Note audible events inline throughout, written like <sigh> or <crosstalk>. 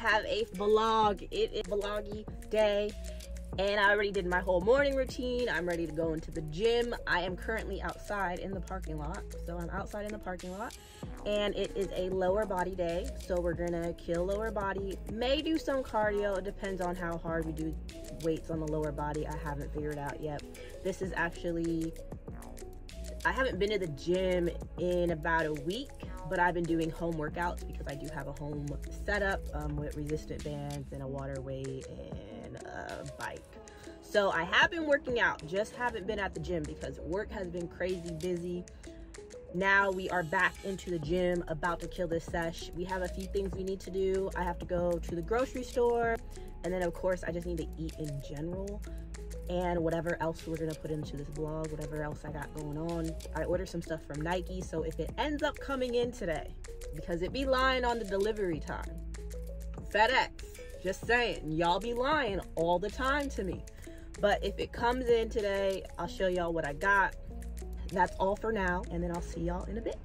have a vlog. It is vloggy day and I already did my whole morning routine. I'm ready to go into the gym. I am currently outside in the parking lot. So I'm outside in the parking lot and it is a lower body day. So we're gonna kill lower body. May do some cardio. It depends on how hard we do weights on the lower body. I haven't figured out yet. This is actually, I haven't been to the gym in about a week but I've been doing home workouts because I do have a home setup um, with resistant bands and a water weight and a bike. So I have been working out, just haven't been at the gym because work has been crazy busy. Now we are back into the gym, about to kill this sesh. We have a few things we need to do. I have to go to the grocery store, and then of course I just need to eat in general and whatever else we're gonna put into this vlog, whatever else I got going on. I ordered some stuff from Nike, so if it ends up coming in today, because it be lying on the delivery time, FedEx, just saying, y'all be lying all the time to me. But if it comes in today, I'll show y'all what I got. That's all for now, and then I'll see y'all in a bit.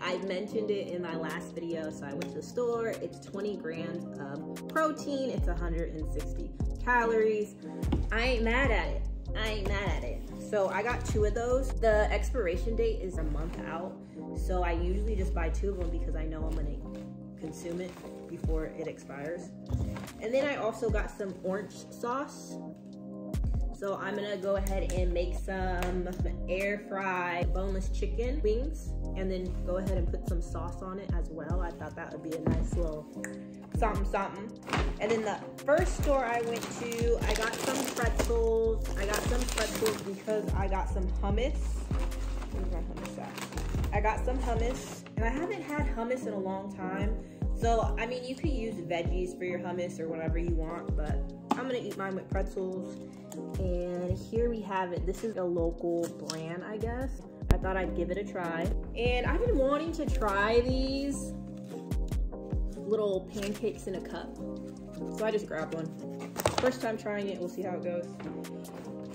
I mentioned it in my last video. So I went to the store. It's 20 grams of protein. It's 160 calories. I ain't mad at it. I ain't mad at it. So I got two of those. The expiration date is a month out. So I usually just buy two of them because I know I'm gonna consume it before it expires. And then I also got some orange sauce so I'm gonna go ahead and make some air fry boneless chicken wings and then go ahead and put some sauce on it as well. I thought that would be a nice little something something. And then the first store I went to, I got some pretzels. I got some pretzels because I got some hummus. Where's my hummus at? I got some hummus and I haven't had hummus in a long time. So, I mean, you could use veggies for your hummus or whatever you want, but I'm gonna eat mine with pretzels. And here we have it. This is a local brand, I guess. I thought I'd give it a try. And I've been wanting to try these little pancakes in a cup. So I just grabbed one. First time trying it, we'll see how it goes.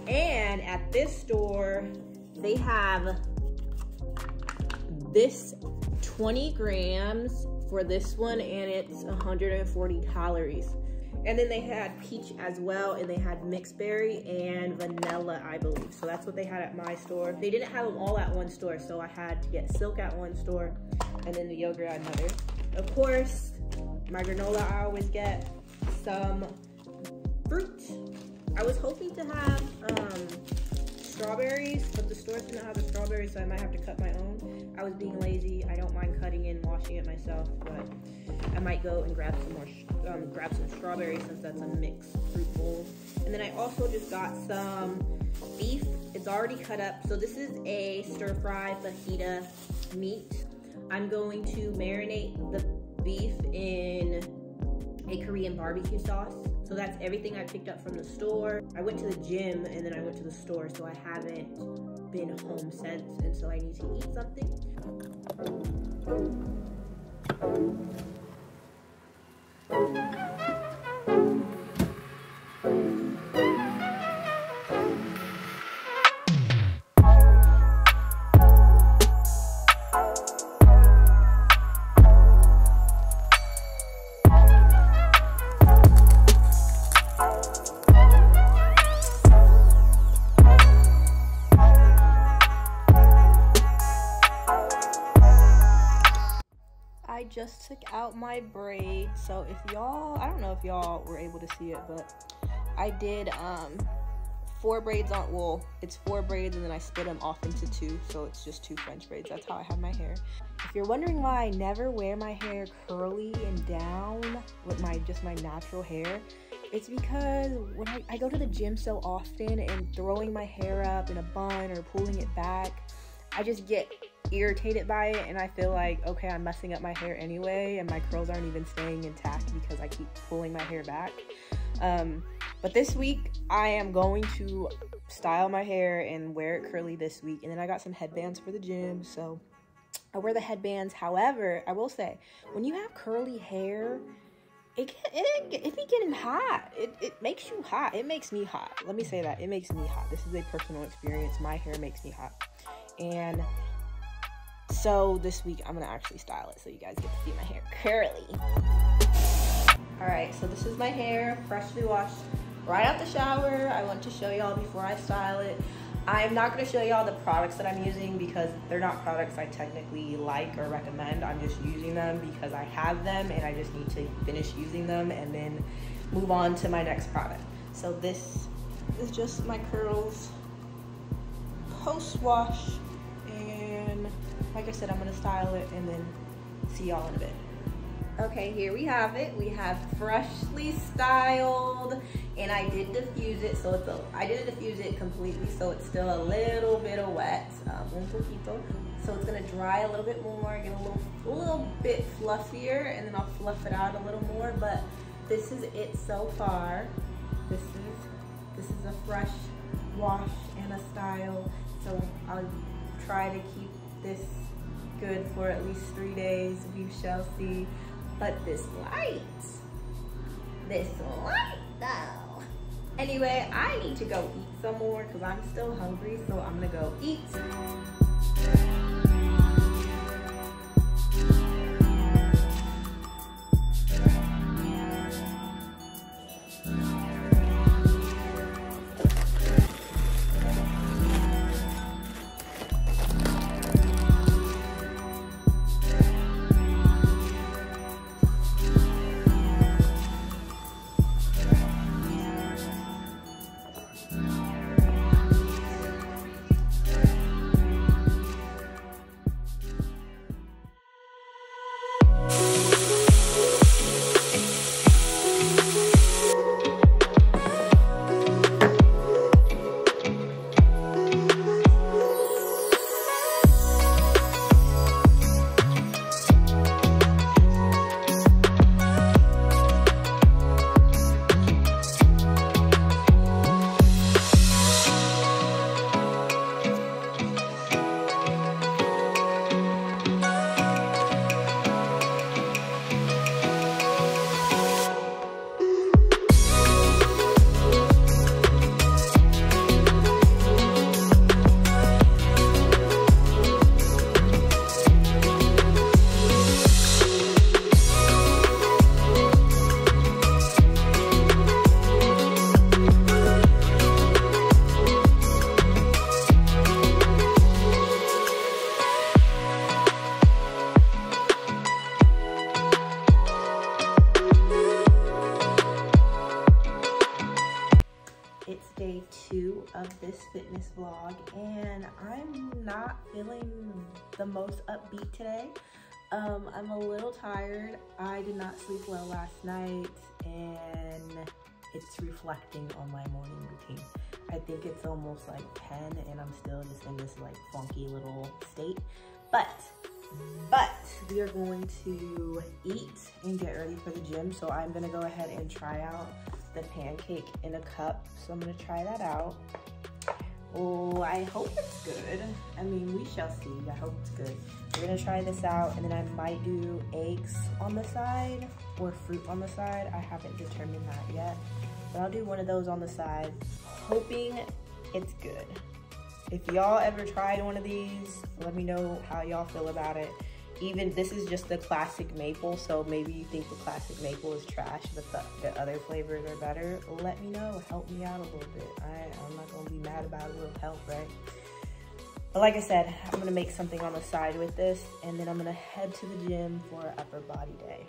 And at this store, they have this 20 grams for this one and it's 140 calories. And then they had peach as well, and they had mixed berry and vanilla, I believe. So that's what they had at my store. They didn't have them all at one store, so I had to get silk at one store, and then the yogurt at another. Of course, my granola I always get some fruit. I was hoping to have um, strawberries, but the stores didn't have the strawberries, so I might have to cut my. I was being lazy. I don't mind cutting and washing it myself, but I might go and grab some more, um, grab some strawberries since that's a mixed fruit bowl. And then I also just got some beef. It's already cut up. So this is a stir fry fajita meat. I'm going to marinate the beef in a Korean barbecue sauce. So that's everything I picked up from the store. I went to the gym and then I went to the store, so I haven't been home since, and so I need to eat something. Out my braid. So if y'all, I don't know if y'all were able to see it, but I did um, four braids on, well, it's four braids and then I split them off into two. So it's just two French braids. That's how I have my hair. If you're wondering why I never wear my hair curly and down with my, just my natural hair, it's because when I, I go to the gym so often and throwing my hair up in a bun or pulling it back, I just get irritated by it and I feel like, okay, I'm messing up my hair anyway and my curls aren't even staying intact because I keep pulling my hair back. Um, but this week, I am going to style my hair and wear it curly this week. And then I got some headbands for the gym, so I wear the headbands. However, I will say, when you have curly hair, it get, it, it be getting hot. It, it makes you hot. It makes me hot. Let me say that. It makes me hot. This is a personal experience. My hair makes me hot. And so this week I'm gonna actually style it so you guys get to see my hair curly. All right, so this is my hair, freshly washed right out the shower. I want to show y'all before I style it. I'm not gonna show y'all the products that I'm using because they're not products I technically like or recommend. I'm just using them because I have them and I just need to finish using them and then move on to my next product. So this is just my curls post wash and like I said, I'm gonna style it and then see y'all in a bit. Okay, here we have it. We have freshly styled and I did diffuse it. So it's a, I didn't diffuse it completely. So it's still a little bit of wet. Um, un poquito. So it's gonna dry a little bit more, get a little, a little bit fluffier and then I'll fluff it out a little more. But this is it so far. This is, this is a fresh wash and a style. So I'll try to keep this good for at least three days. We shall see. But this light, this light though. Anyway, I need to go eat some more because I'm still hungry. So I'm gonna go eat. Not feeling the most upbeat today. Um, I'm a little tired. I did not sleep well last night and it's reflecting on my morning routine. I think it's almost like 10 and I'm still just in this like funky little state. But, but we are going to eat and get ready for the gym. So I'm gonna go ahead and try out the pancake in a cup. So I'm gonna try that out. Oh, I hope it's good. I mean, we shall see. I hope it's good. We're gonna try this out and then I might do eggs on the side or fruit on the side. I haven't determined that yet. But I'll do one of those on the side, hoping it's good. If y'all ever tried one of these, let me know how y'all feel about it even this is just the classic maple so maybe you think the classic maple is trash but the, the other flavors are better. Let me know. Help me out a little bit. I, i'm not gonna be mad about a little help right? But like I said, I'm gonna make something on the side with this and then I'm gonna head to the gym for upper body day.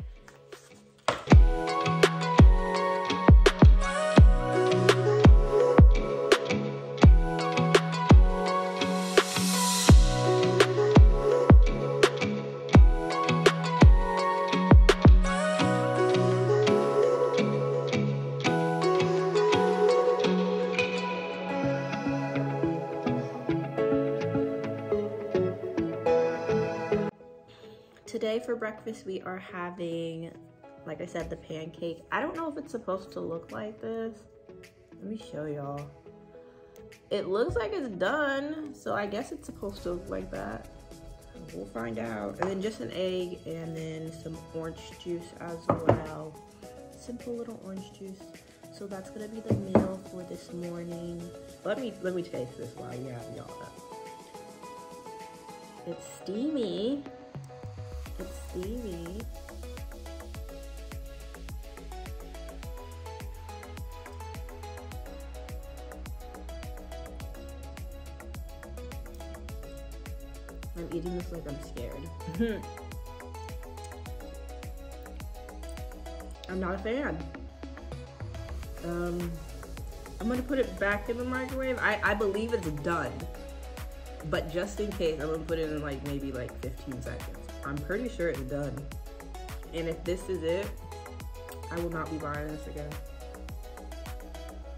Today for breakfast, we are having, like I said, the pancake. I don't know if it's supposed to look like this. Let me show y'all. It looks like it's done, so I guess it's supposed to look like that. We'll find out. And then just an egg and then some orange juice as well. Simple little orange juice. So that's gonna be the meal for this morning. Let me let me taste this while you have y'all. It's steamy. I'm eating this like I'm scared. <laughs> I'm not a fan. Um, I'm gonna put it back in the microwave. I, I believe it's done. But just in case, I'm gonna put it in like maybe like 15 seconds. I'm pretty sure it's done. And if this is it, I will not be buying this again.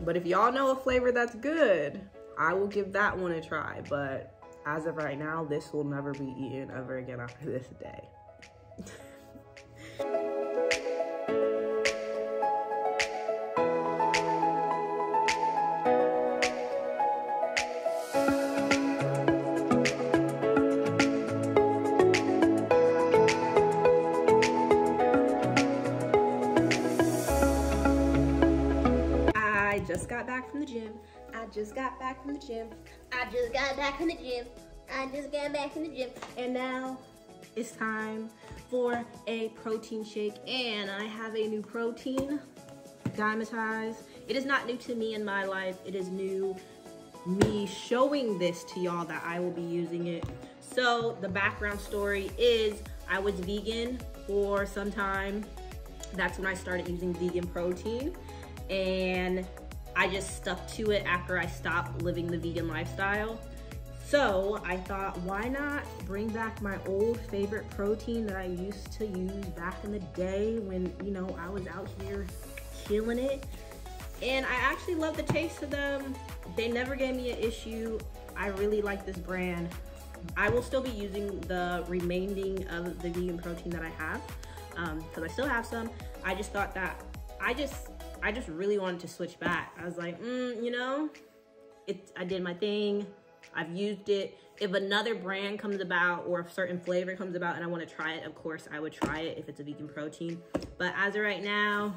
But if y'all know a flavor that's good, I will give that one a try. But as of right now, this will never be eaten ever again after this day. <laughs> just got back from the gym. I just got back from the gym. I just got back from the gym. I just got back from the gym. And now it's time for a protein shake. And I have a new protein, Dymatize. It is not new to me in my life. It is new me showing this to y'all that I will be using it. So the background story is I was vegan for some time. That's when I started using vegan protein. And I just stuck to it after I stopped living the vegan lifestyle. So I thought, why not bring back my old favorite protein that I used to use back in the day when, you know, I was out here killing it. And I actually love the taste of them. They never gave me an issue. I really like this brand. I will still be using the remaining of the vegan protein that I have because um, I still have some. I just thought that I just I just really wanted to switch back. I was like, mm, you know, it. I did my thing. I've used it. If another brand comes about or a certain flavor comes about and I want to try it, of course I would try it if it's a vegan protein. But as of right now,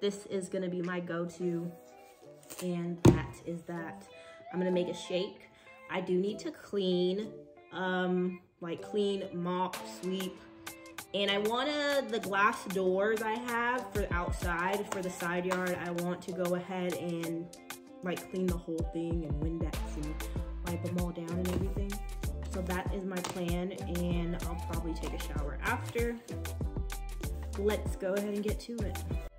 this is gonna be my go-to, and that is that. I'm gonna make a shake. I do need to clean, um, like clean, mop, sweep, and I wanna, uh, the glass doors I have for outside, for the side yard, I want to go ahead and like clean the whole thing and Windex and wipe them all down and everything. So that is my plan and I'll probably take a shower after. Let's go ahead and get to it.